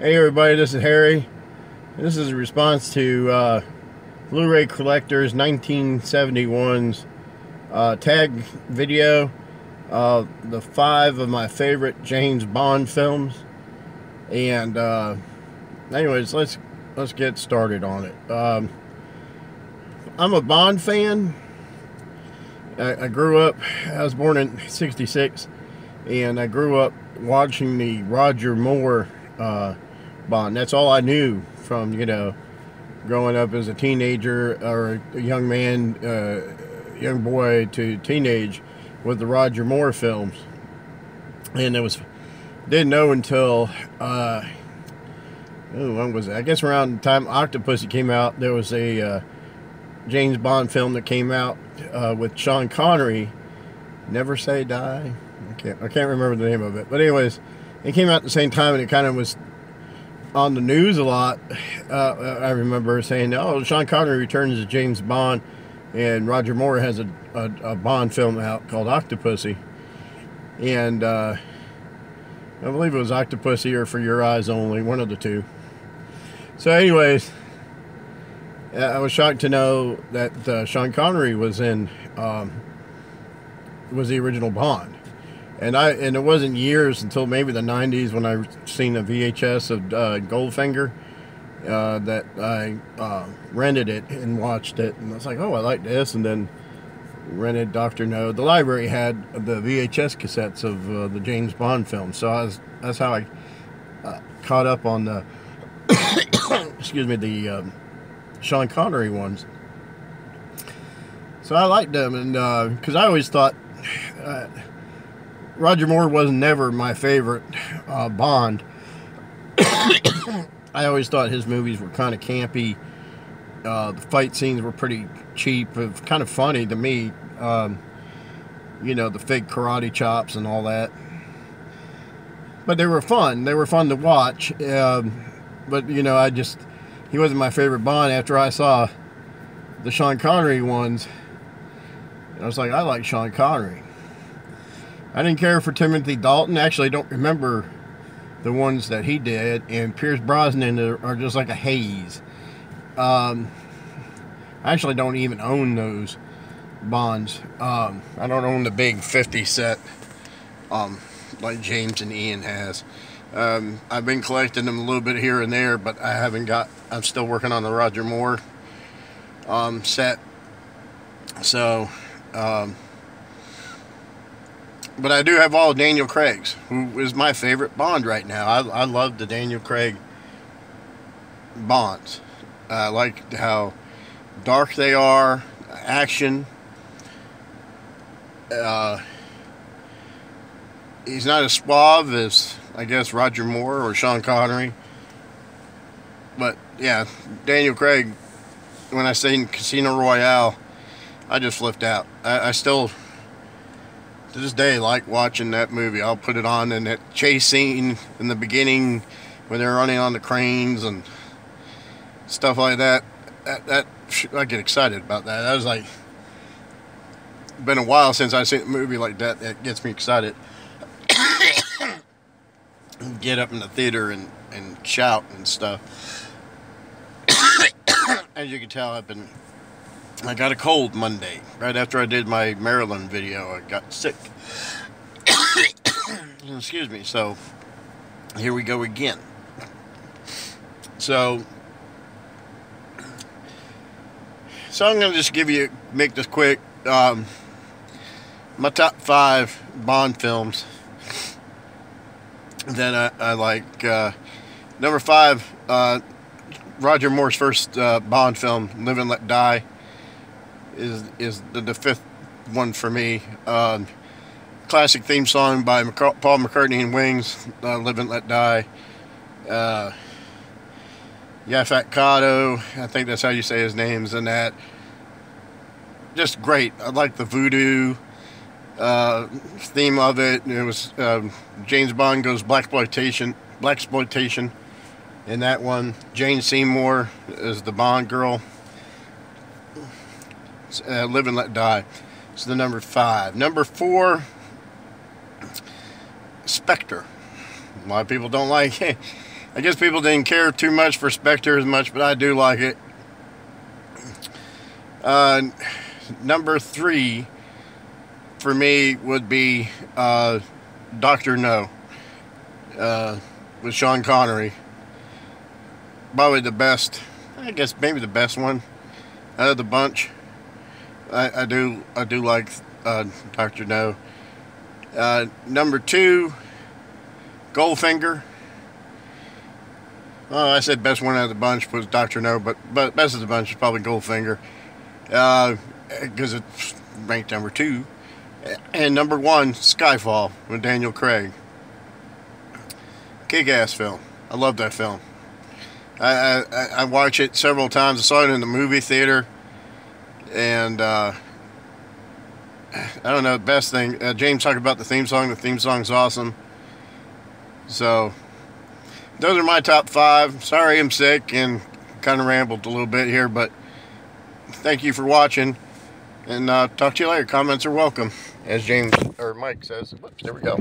Hey everybody, this is Harry. This is a response to uh, Blu-ray Collector's 1971's uh, tag video. Uh, the five of my favorite James Bond films. And uh, anyways, let's let's get started on it. Um, I'm a Bond fan. I, I grew up. I was born in '66, and I grew up watching the Roger Moore uh, Bond. That's all I knew from you know growing up as a teenager or a young man, uh, young boy to teenage with the Roger Moore films. And it was didn't know until uh, oh, when was it? I guess around the time Octopussy came out, there was a uh, James Bond film that came out uh, with Sean Connery. Never Say Die. I can't I can't remember the name of it, but anyways, it came out at the same time, and it kind of was on the news a lot. Uh, I remember saying, "Oh, Sean Connery returns as James Bond," and Roger Moore has a, a, a Bond film out called Octopussy, and uh, I believe it was Octopussy or For Your Eyes Only, one of the two. So, anyways, I was shocked to know that uh, Sean Connery was in um, was the original Bond and I and it wasn't years until maybe the 90s when I seen a VHS of uh, Goldfinger uh, that I uh, rented it and watched it, and I was like, oh, I like this, and then rented Doctor No. The library had the VHS cassettes of uh, the James Bond films, so was, that's how I uh, caught up on the excuse me the um, Sean Connery ones. So I liked them, and because uh, I always thought Roger Moore was never my favorite uh, Bond. I always thought his movies were kind of campy. Uh, the fight scenes were pretty cheap, kind of funny to me. Um, you know, the fake karate chops and all that. But they were fun. They were fun to watch. Um, but, you know, I just, he wasn't my favorite Bond after I saw the Sean Connery ones. I was like, I like Sean Connery. I didn't care for Timothy Dalton. Actually, I don't remember the ones that he did. And Pierce Brosnan are, just like a haze. Um, I actually don't even own those bonds. Um, I don't own the big 50 set um, like James and Ian has. Um, I've been collecting them a little bit here and there, but I haven't got, I'm still working on the Roger Moore um, set. So, um, but I do have all Daniel Craig's, who is my favorite Bond right now. I, I love the Daniel Craig Bonds. I like how dark they are, action. Uh, he's not as suave as, I guess, Roger Moore or Sean Connery. But, yeah, Daniel Craig, when I say Casino Royale, I just flipped out. I, I still to this day like watching that movie. I'll put it on and that chase scene in the beginning when they're running on the cranes and stuff like that. That, that I get excited about that. That was like been a while since I've seen a movie like that. That gets me excited. get up in the theater and, and shout and stuff. As you can tell, I've been I got a cold Monday. Right after I did my Maryland video, I got sick. Excuse me. So, here we go again. So, so I'm going to just give you, make this quick. Um, my top five Bond films that I, I like. Uh, number five, uh, Roger Moore's first uh, Bond film, Live and Let Die is is the, the fifth one for me. Um, classic theme song by McC Paul McCartney and Wings, uh, "Live and Let Die." Uh, I think that's how you say his names and that. Just great. I like the voodoo uh, theme of it. It was um, James Bond goes black exploitation, black exploitation. In that one, Jane Seymour is the Bond girl uh, Live and Let Die. It's the number five. Number four, Spectre. A lot of people don't like it. I guess people didn't care too much for Spectre as much, but I do like it. Uh, number three for me would be uh, Doctor No uh, with Sean Connery. Probably the best, I guess maybe the best one out of the bunch. I, I do I do like uh, Doctor No. Uh, number two, Goldfinger. Oh, I said best one out of the bunch was Doctor No, but but best of the bunch is probably Goldfinger, because uh, it's ranked number two, and number one, Skyfall with Daniel Craig. Kick-ass film. I love that film. I, I I watch it several times. I saw it in the movie theater, and uh, I don't know. Best thing, uh, James talked about the theme song. The theme song's awesome. So those are my top five. Sorry I'm sick and kind of rambled a little bit here, but thank you for watching. And uh, talk to you later. Comments are welcome, as James or Mike says. Whoops, there we go.